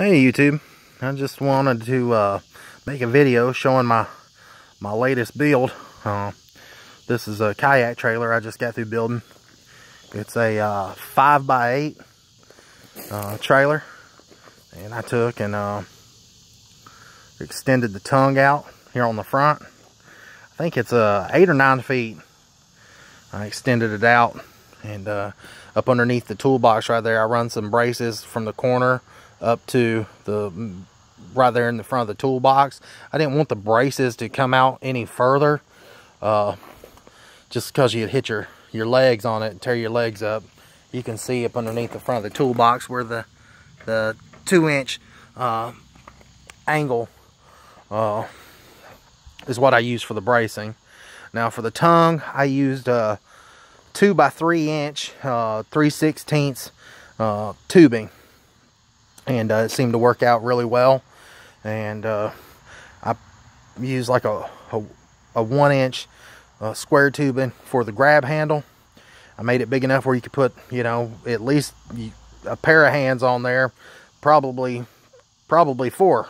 Hey YouTube, I just wanted to uh, make a video showing my my latest build. Uh, this is a kayak trailer I just got through building. It's a uh, 5x8 uh, trailer and I took and uh, extended the tongue out here on the front. I think it's uh, 8 or 9 feet. I extended it out and uh, up underneath the toolbox right there I run some braces from the corner up to the right there in the front of the toolbox. I didn't want the braces to come out any further uh, just because you'd hit your, your legs on it and tear your legs up. You can see up underneath the front of the toolbox where the, the two inch uh, angle uh, is what I use for the bracing. Now for the tongue, I used a two by three inch, uh, 3 16ths uh, tubing and uh, it seemed to work out really well. And uh, I used like a, a, a one inch uh, square tubing for the grab handle. I made it big enough where you could put you know at least a pair of hands on there probably probably four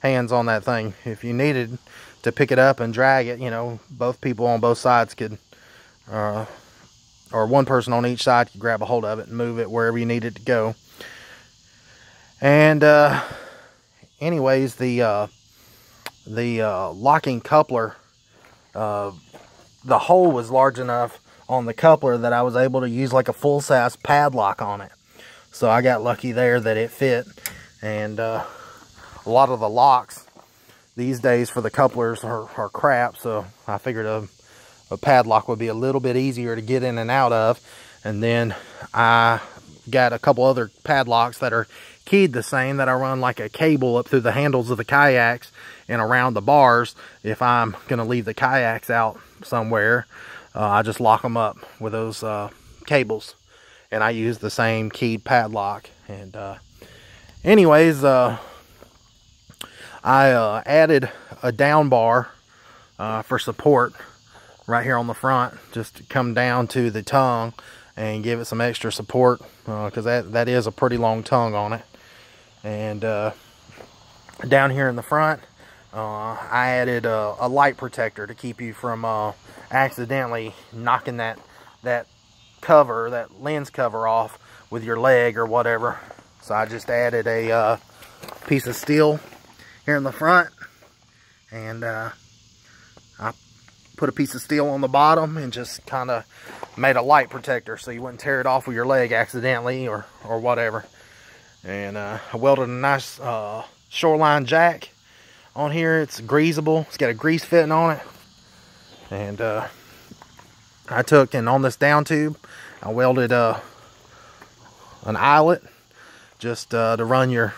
hands on that thing if you needed to pick it up and drag it you know both people on both sides could uh, or one person on each side could grab a hold of it and move it wherever you needed to go and uh, anyways, the uh, the uh, locking coupler, uh, the hole was large enough on the coupler that I was able to use like a full size padlock on it. So I got lucky there that it fit. And uh, a lot of the locks these days for the couplers are, are crap. So I figured a, a padlock would be a little bit easier to get in and out of. And then I got a couple other padlocks that are keyed the same that I run like a cable up through the handles of the kayaks and around the bars if I'm going to leave the kayaks out somewhere. Uh, I just lock them up with those uh, cables and I use the same keyed padlock. And uh, anyways, uh, I uh, added a down bar uh, for support right here on the front just to come down to the tongue and give it some extra support because that, that is a pretty long tongue on it and uh, down here in the front uh, I added a, a, light protector to keep you from uh, accidentally knocking that that cover that lens cover off with your leg or whatever. So I just added a uh, piece of steel here in the front. And uh, I put a piece of steel on the bottom and just kind of made a light protector so you wouldn't tear it off with your leg accidentally or or whatever and uh, I welded a nice uh, shoreline jack on here. It's greasable. It's got a grease fitting on it. And uh, I took and on this down tube, I welded uh, an eyelet just uh, to run your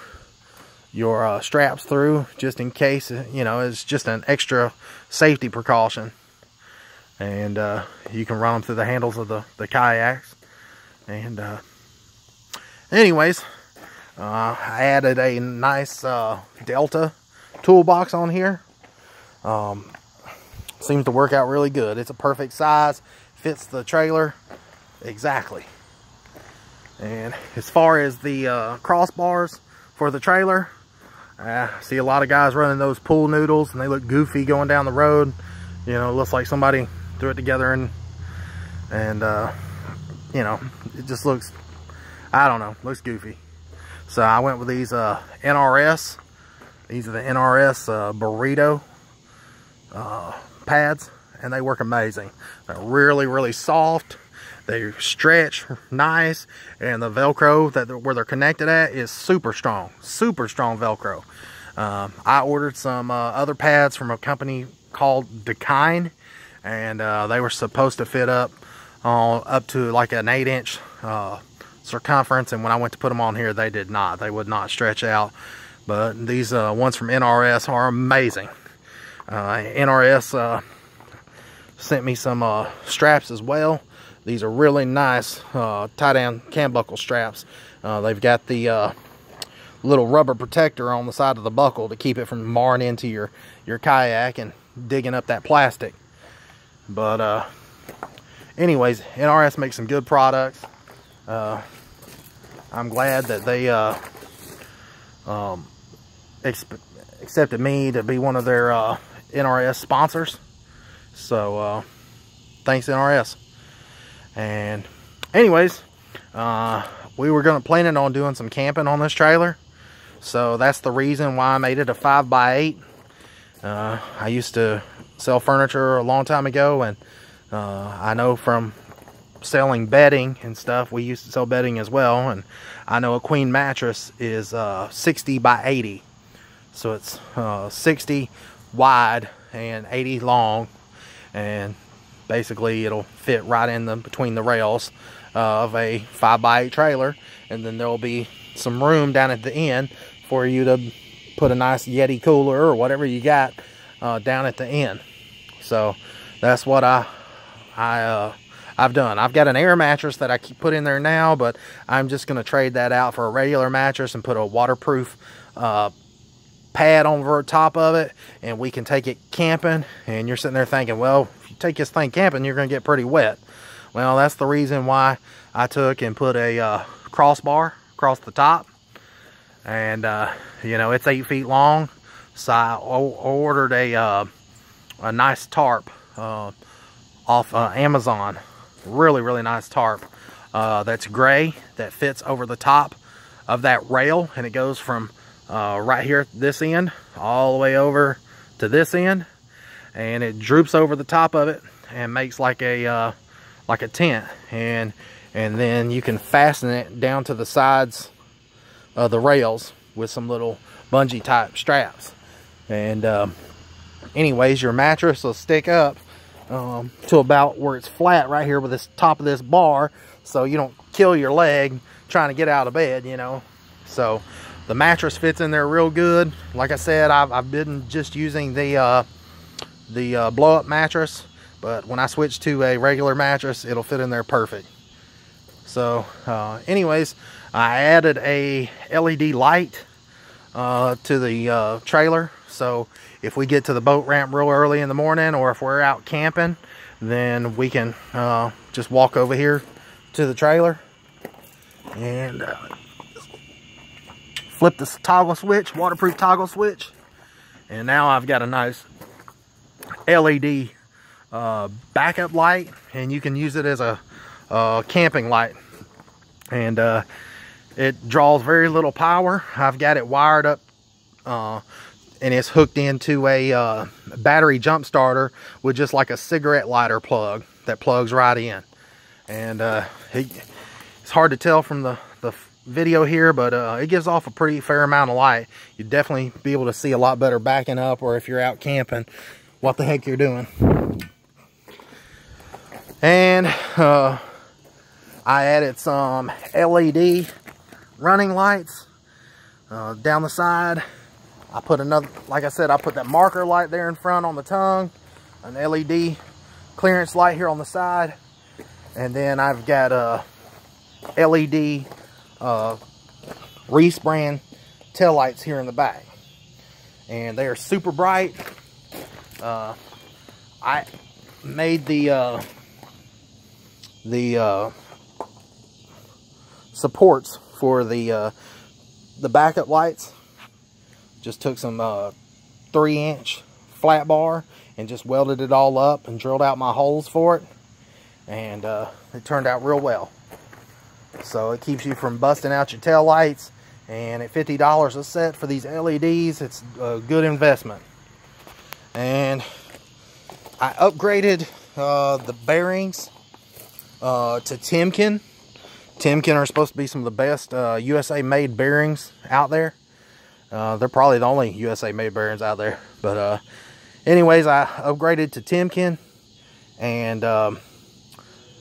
your uh, straps through just in case, you know, it's just an extra safety precaution. And uh, you can run them through the handles of the, the kayaks. And anyways, uh, I added a nice uh, Delta toolbox on here. Um, seems to work out really good. It's a perfect size, fits the trailer exactly. And as far as the uh, crossbars for the trailer, I see a lot of guys running those pool noodles and they look goofy going down the road. You know, looks like somebody threw it together and, and uh, you know, it just looks, I don't know, looks goofy. So I went with these uh, NRS. These are the NRS uh, burrito uh, pads, and they work amazing. They're really, really soft. They stretch nice, and the Velcro that they're, where they're connected at is super strong, super strong Velcro. Um, I ordered some uh, other pads from a company called Dakine, and uh, they were supposed to fit up uh, up to like an eight inch uh, circumference and when I went to put them on here they did not. They would not stretch out. But these uh, ones from NRS are amazing. Uh, NRS uh, sent me some uh, straps as well. These are really nice uh, tie down cam buckle straps. Uh, they've got the little rubber protector on the side of the buckle to keep it from marring into your your kayak and digging up that plastic. But anyways NRS makes some good products. Uh, I'm glad that they uh, um, accepted me to be one of their uh, NRS sponsors. So uh, thanks NRS. And anyways, uh, we were gonna planning on doing some camping on this trailer. So that's the reason why I made it a 5 by 8 uh, I used to sell furniture a long time ago and uh, I know from selling bedding and stuff, we used to sell bedding as well. And I know a queen mattress is uh, 60 by 80. So it's uh, 60 wide and 80 long. And basically it'll fit right in the between the rails uh, of a 5 by 8 trailer. And then there'll be some room down at the end for you to put a nice Yeti cooler or whatever you got uh, down at the end. So that's what I I uh, I've done. I've got an air mattress that I keep put in there now, but I'm just going to trade that out for a regular mattress and put a waterproof uh, pad over top of it, and we can take it camping. And you're sitting there thinking, well, if you take this thing camping, you're going to get pretty wet. Well, that's the reason why I took and put a uh, crossbar across the top and uh, you know it's eight feet long so I ordered a uh, a nice tarp uh, off uh, Amazon really really nice tarp uh, that's gray that fits over the top of that rail and it goes from uh, right here this end all the way over to this end and it droops over the top of it and makes like a like a tent and and then you can fasten it down to the sides of the rails with some little bungee type straps. And um, anyways, your mattress will stick up um, to about where it's flat right here with this top of this bar so you don't kill your leg trying to get out of bed, you know. So the mattress fits in there real good. Like I said, I've, I've been just using the uh, the uh, blow up mattress, but when I switch to a regular mattress, it'll fit in there perfect. So uh, anyways, I added a LED light uh, to the uh, trailer. So if we get to the boat ramp real early in the morning or if we're out camping, then we can uh, just walk over here to the trailer and uh, flip this toggle switch, waterproof toggle switch. And now I've got a nice LED uh, backup light and you can use it as a camping light and uh, it draws very little power. I've got it wired up uh, and it's hooked into a uh, battery jump starter with just like a cigarette lighter plug that plugs right in. And uh, it, it's hard to tell from the, the video here, but uh, it gives off a pretty fair amount of light. You'd definitely be able to see a lot better backing up or if you're out camping, what the heck you're doing. And uh, I added some LED running lights uh, down the side. I put another, like I said, I put that marker light there in front on the tongue, an LED clearance light here on the side, and then I've got a LED uh, Reese brand tail lights here in the back. And they are super bright. Uh, I made the uh, the uh, supports for the uh, the backup lights. Just took some uh, three inch flat bar and just welded it all up and drilled out my holes for it. And uh, it turned out real well. So it keeps you from busting out your tail lights. And at $50 a set for these LEDs, it's a good investment. And I upgraded uh, the bearings uh, to Timken. Timken are supposed to be some of the best uh, USA made bearings out there. Uh, they're probably the only USA made bearings out there. But uh, anyways, I upgraded to Timken and um,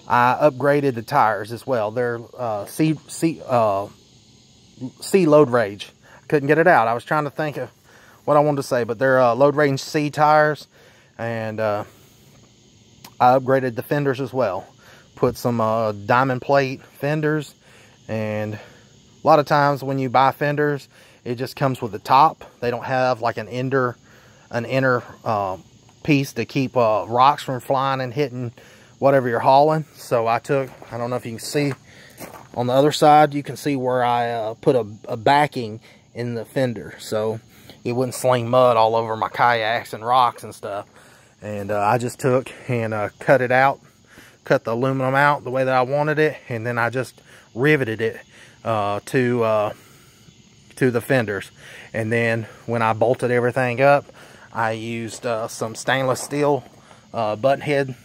I upgraded the tires as well. They're uh, C, C, uh, C load range. Couldn't get it out. I was trying to think of what I wanted to say, but they're uh, load range C tires and uh, I upgraded the fenders as well put some uh, diamond plate fenders and a lot of times when you buy fenders it just comes with the top. They don't have like an inner an inner uh, piece to keep uh, rocks from flying and hitting whatever you're hauling. So I took I don't know if you can see on the other side you can see where I uh, put a, a, backing in the fender. So it wouldn't sling mud all over my kayaks and rocks and stuff. And uh, I just took and uh, cut it out, cut the aluminum out the way that I wanted it, and then I just riveted it uh, to uh, to the fenders. And then when I bolted everything up, I used uh, some stainless steel uh, button head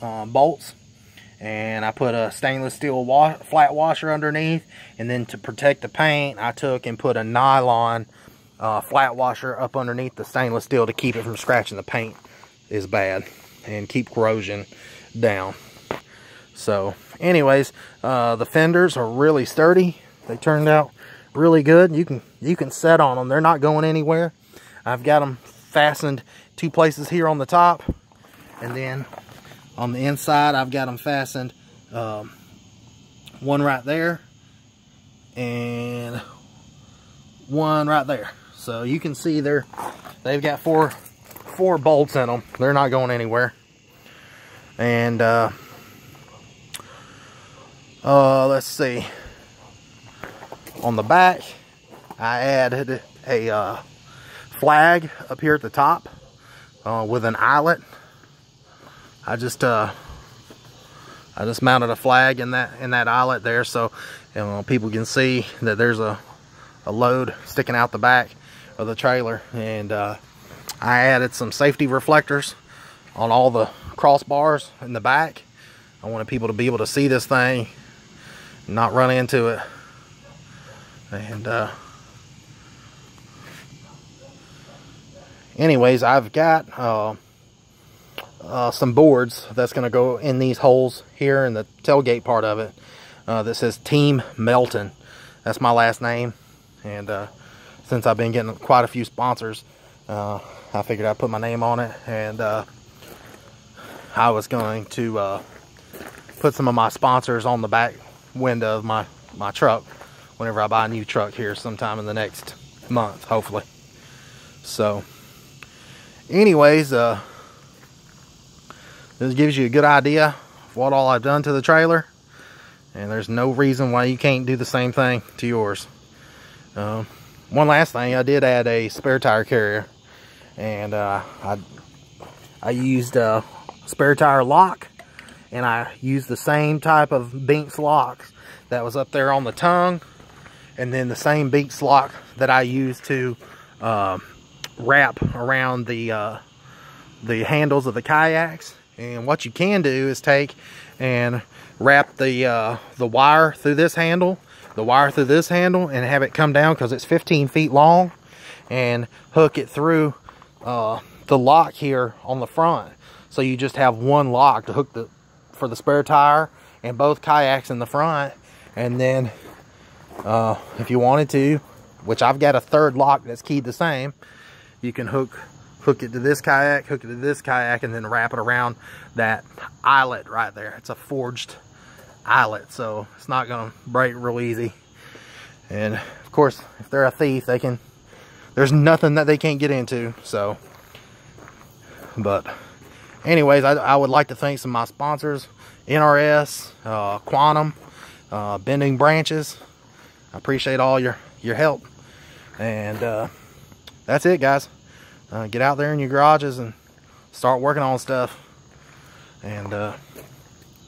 bolts. And I put a stainless steel wa flat washer underneath. And then to protect the paint I took and put a nylon uh, flat washer up underneath the stainless steel to keep it from scratching. The paint is bad and keep corrosion down. So anyways uh, the fenders are really sturdy. They turned out really good you can you can set on them they're not going anywhere I've got them fastened two places here on the top and then on the inside, I've got them fastened. Um, one right there and one right there. So you can see they're they've got four four bolts in them. They're not going anywhere. And uh, uh, let's see. On the back, I added a uh, flag up here at the top uh, with an eyelet. I just uh, I just mounted a flag in that in that eyelet there so you know, people can see that there's a, a load sticking out the back of the trailer. And uh, I added some safety reflectors on all the crossbars in the back. I wanted people to be able to see this thing not run into it and uh, anyways I've got uh, uh, some boards that's going to go in these holes here in the tailgate part of it uh, that says Team Melton. That's my last name. And uh, since I've been getting quite a few sponsors, uh, I figured I'd put my name on it. And uh, I was going to uh, put some of my sponsors on the back window of my, my truck whenever I buy a new truck here sometime in the next month, hopefully. So, anyways, uh, this gives you a good idea of what all I've done to the trailer. And there's no reason why you can't do the same thing to yours. Um, one last thing, I did add a spare tire carrier. And uh, I, I used a spare tire lock. And I used the same type of Binks locks that was up there on the tongue. And then the same Binks lock that I use to uh, wrap around the, uh, the handles of the kayaks and what you can do is take and wrap the uh, the wire through this handle, the wire through this handle, and have it come down because it's 15 feet long, and hook it through uh, the lock here on the front. So you just have one lock to hook the for the spare tire and both kayaks in the front, and then uh, if you wanted to, which I've got a third lock that's keyed the same, you can hook hook it to this kayak, hook it to this kayak, and then wrap it around that eyelet right there. It's a forged eyelet, so it's not gonna break real easy. And of course, if they're a thief, they can, there's nothing that they can't get into, so. But anyways, I, I would like to thank some of my sponsors, NRS, uh, Quantum, uh, Bending Branches. I appreciate all your, your help. And uh, that's it, guys uh, get out there in your garages and start working on stuff. And uh,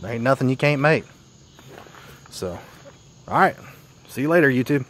there ain't nothing you can't make. So, all right. See you later, YouTube.